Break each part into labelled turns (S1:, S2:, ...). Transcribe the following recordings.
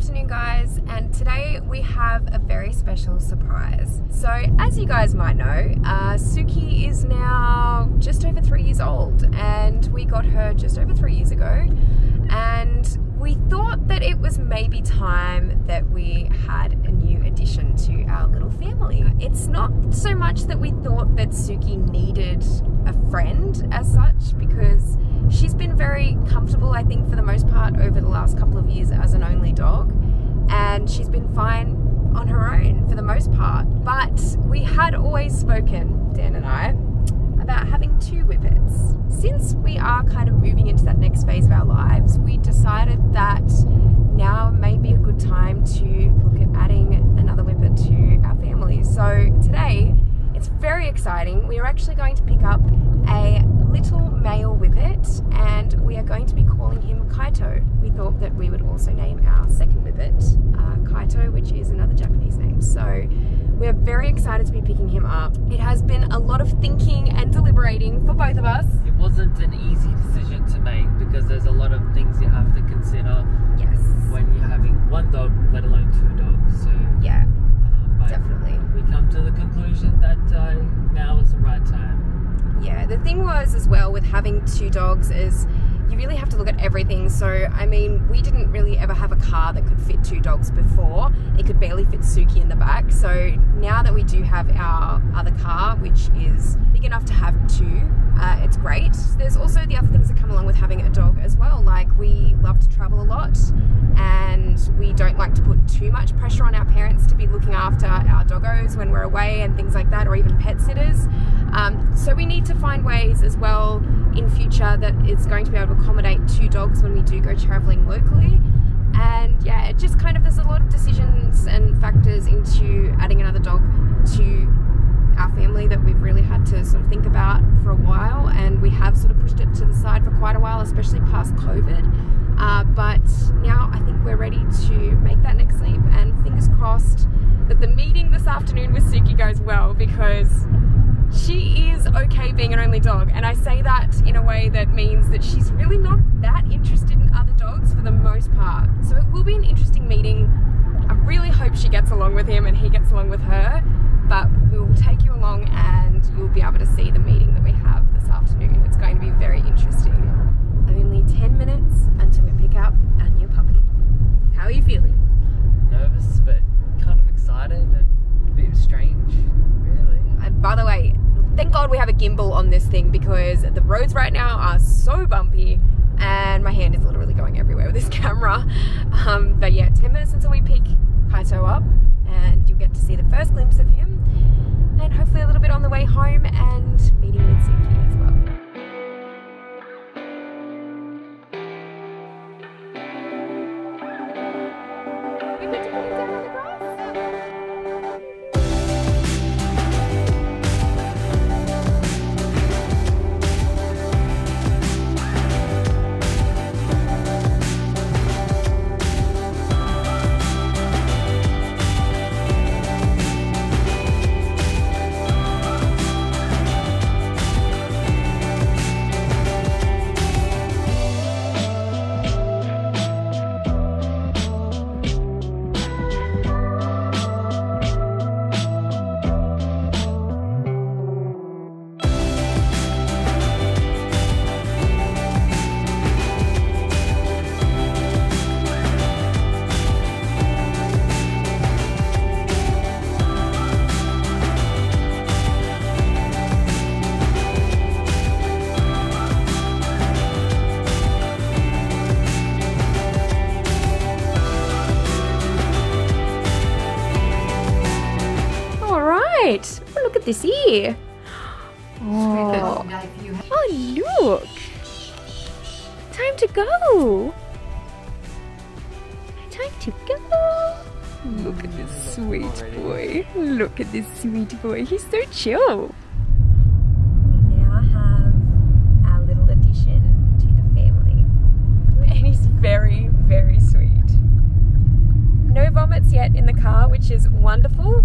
S1: afternoon, guys, and today we have a very special surprise. So, as you guys might know, uh, Suki is now just over three years old, and we got her just over three years ago. And we thought that it was maybe time that we had a new addition to our little family. It's not so much that we thought that Suki needed a friend as such, because she's been very comfortable, I think, for the most part over the last couple of years as an only dog, and she's been fine on her own for the most part. But we had always spoken, Dan and I, about having two whippets. Since we are kind of moving into that next phase of our lives, we decided that now may be a good time to look at adding another whippet to our family. So today, it's very exciting. We are actually going to pick up a little male whippet and we are going to be calling him Kaito. We thought that we would also name our second whippet uh, Kaito, which is another Japanese name. So we're very excited to be picking him up. It has been a lot of thinking and deliberating for both of us.
S2: It wasn't an easy decision to make because there's a lot of things you have to consider
S1: Yes.
S2: when you're having one dog, let alone two dogs. So,
S1: Yeah,
S2: uh, but
S1: definitely.
S2: we come to the conclusion that uh, now is the right time.
S1: Yeah, the thing was as well with having two dogs is you really have to look at everything. So, I mean, we didn't really ever have a car that could fit two dogs before. It could barely fit Suki in the back. So, now that we do have our other car, which is to have two, uh, it's great. There's also the other things that come along with having a dog as well. Like, we love to travel a lot and we don't like to put too much pressure on our parents to be looking after our doggos when we're away and things like that, or even pet sitters. Um, so we need to find ways as well in future that it's going to be able to accommodate two dogs when we do go traveling locally. And yeah, it just kind of there's a lot of decisions and factors into adding another dog to our family that we've really had to sort of think about for a while, and we have sort of pushed it to the side for quite a while, especially past COVID. Uh, but now I think we're ready to make that next leap, and fingers crossed that the meeting this afternoon with Suki goes well because she is okay being an only dog, and I say that in a way that means that she's really not that interested in other dogs for the most part. So it will be an interesting meeting. I really hope she gets along with him and he gets along with her, but we will take you along and you'll be able to see the meeting that we have this afternoon. It's going to be very interesting. Only 10 minutes until we pick up our new puppy. How are you feeling?
S2: Nervous, but kind of excited and a bit strange, really.
S1: Uh, by the way, thank God we have a gimbal on this thing because the roads right now are so bumpy and my hand is literally going everywhere with this camera. Um, but yeah, 10 minutes until we pick Kaito up and you'll get to see the first glimpse of him and hopefully a little bit on the way home and meeting with Suki as well. Right. Oh, this ear. Oh. oh, look. Time to go. Time to go. Look at this sweet boy. Look at this sweet boy. He's so chill. We now have our little addition to the family. And he's very, very sweet. No vomits yet in the car, which is wonderful.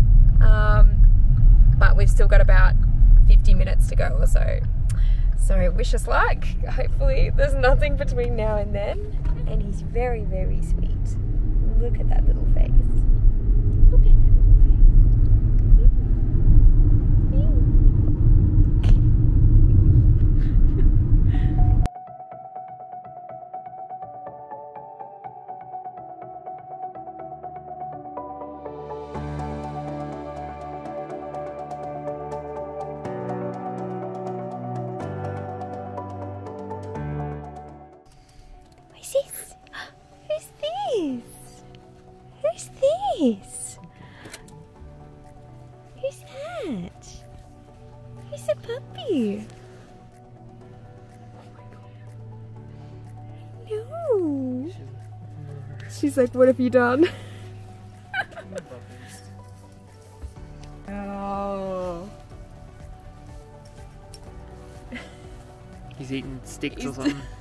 S1: Still got about 50 minutes to go or so. So wish us luck. Hopefully there's nothing between now and then. And he's very, very sweet. Look at that little face. This? Who's that? Who's a puppy? No. She's like, what have you done? oh.
S2: He's eating sticks
S1: He's-
S2: or something.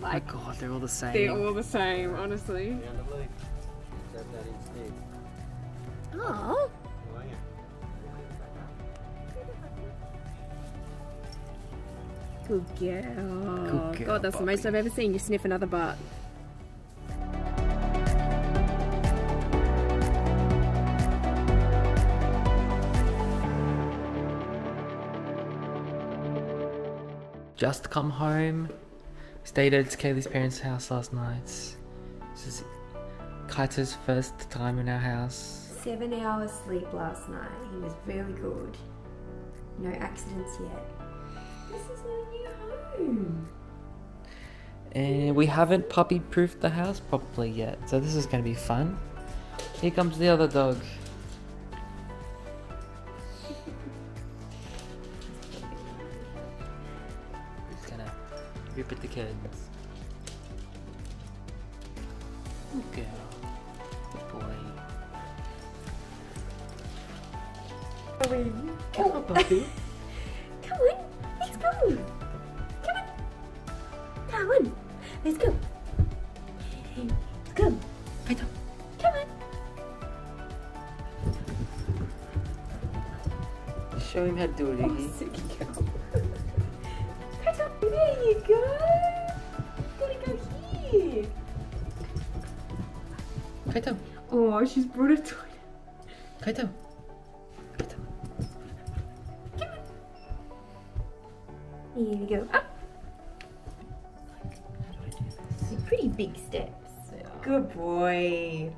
S1: Like,
S2: oh god, they're all the same.
S1: they're all the same, honestly. Oh. Good girl.
S2: Good girl,
S1: God, that's the most I've ever seen you sniff another butt.
S2: Just come home. Stayed at Kayleigh's parents' house last night. This is Kaito's first time in our house.
S1: Seven hours sleep last night. He was very good. No accidents yet. This is our new home.
S2: And we haven't puppy proofed the house properly yet, so this is going to be fun. Here comes the other dog. He's gonna rip at the curtains. Good girl. Come on, puppy.
S1: Come on, let's go. Come on. Come on, let's go. Let's go.
S2: Kaito.
S1: Come on.
S2: Show him how to do it, Iggy.
S1: Oh, Suki girl. There you go. Gotta go here.
S2: Kaito.
S1: Oh, she's brought a toy.
S2: Kaito. Kaito.
S1: Here we go. Up. They're pretty big steps. Good boy.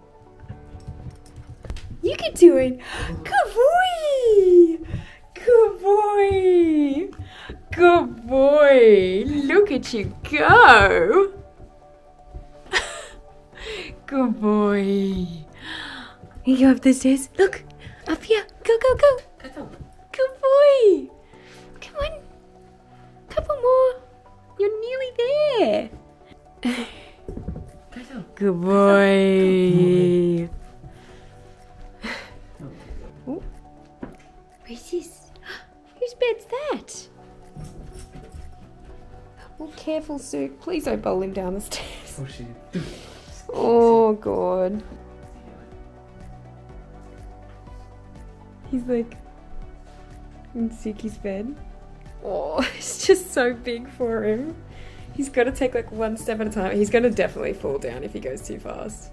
S1: You can do it. Good boy. Good boy. Good boy. Look at you go. Good boy. You go up the stairs. Look. Up here. Go, go, go. Good boy. Oh. Where's this? Whose bed's that? Oh, careful, Sue. Please don't bowl him down the stairs.
S2: Oh shit.
S1: Oh, God. He's like in Suki's bed. Oh, it's just so big for him. He's got to take like one step at a time. He's going to definitely fall down if he goes too fast.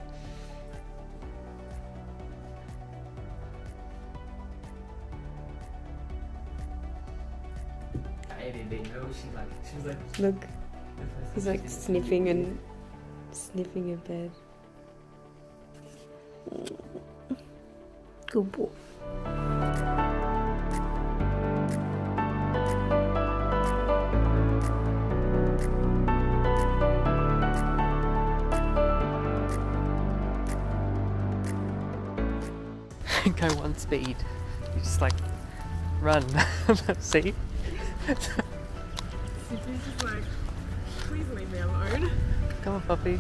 S2: I didn't know oh, she like she was like
S1: Look, he's like sniffing and sniffing a bed. Good boy.
S2: Go one speed. You just like run. See?
S1: He's just like, please leave me alone.
S2: Come on, puppy.